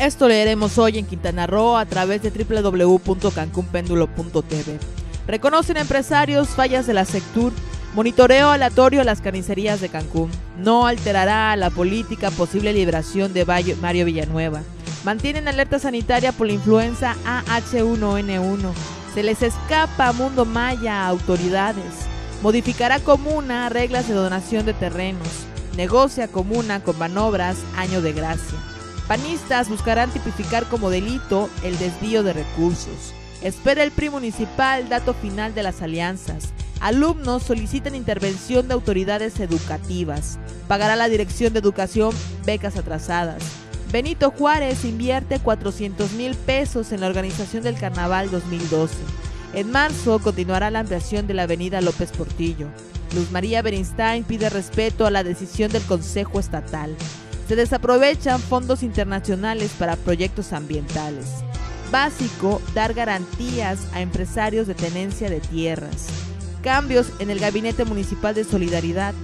Esto leeremos hoy en Quintana Roo a través de www.cancunpendulo.tv. Reconocen empresarios fallas de la Sectur. Monitoreo aleatorio a las carnicerías de Cancún. No alterará la política posible liberación de Mario Villanueva. Mantienen alerta sanitaria por la influenza AH1N1. Se les escapa a Mundo Maya a autoridades. Modificará comuna reglas de donación de terrenos. Negocia comuna con manobras año de gracia. Panistas buscarán tipificar como delito el desvío de recursos. Espera el PRI municipal dato final de las alianzas. Alumnos solicitan intervención de autoridades educativas. Pagará la Dirección de Educación becas atrasadas. Benito Juárez invierte 400 mil pesos en la organización del Carnaval 2012. En marzo continuará la ampliación de la avenida López Portillo. Luz María Bernstein pide respeto a la decisión del Consejo Estatal. Se desaprovechan fondos internacionales para proyectos ambientales. Básico, dar garantías a empresarios de tenencia de tierras. Cambios en el Gabinete Municipal de Solidaridad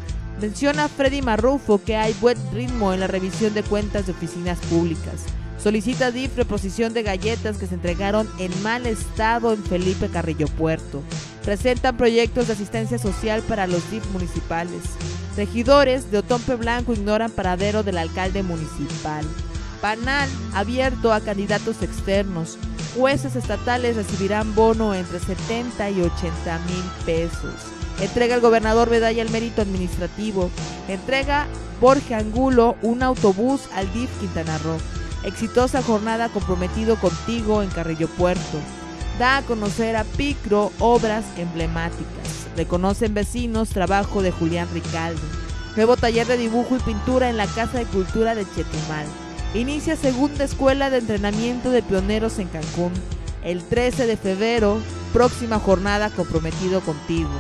Menciona Freddy Marrufo que hay buen ritmo en la revisión de cuentas de oficinas públicas. Solicita DIF reposición de galletas que se entregaron en mal estado en Felipe Carrillo Puerto. Presentan proyectos de asistencia social para los DIF municipales. Regidores de Otompe Blanco ignoran paradero del alcalde municipal. Panal abierto a candidatos externos. Jueces estatales recibirán bono entre 70 y 80 mil pesos. Entrega el gobernador medalla al mérito administrativo. Entrega Borge Angulo un autobús al DIF Quintana Roo. Exitosa jornada comprometido contigo en Carrillo Puerto. Da a conocer a Picro obras emblemáticas. Reconocen vecinos trabajo de Julián Ricaldo. Nuevo taller de dibujo y pintura en la Casa de Cultura de Chetumal. Inicia segunda escuela de entrenamiento de pioneros en Cancún. El 13 de febrero, próxima jornada comprometido contigo.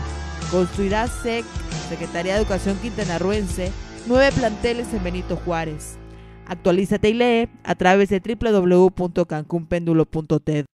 Construirá SEC, Secretaría de Educación Quintanarruense, nueve planteles en Benito Juárez. Actualízate y lee a través de www.cancunpendulo.ted.